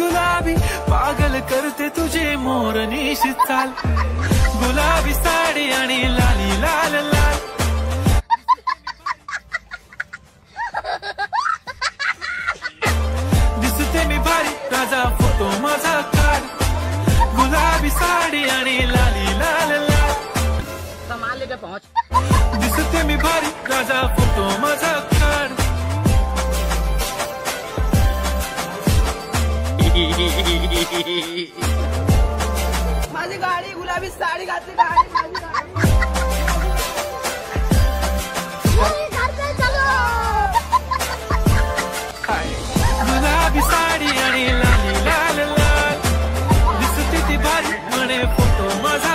गुलाबी पागल करते तुझे मोरनीश चाल गुलाबी साडी आणि लाली लाल लाल दिसते मी भारी राजा फोटो माझा काढ. गुलाबी साडी आणि पहुँच। दिसते मी गाडी गुलाबी साडी घातली गाडी साडी आणि लाली लाल लाल. दिसते ती बारीक म्हणे फ़ोटो माझा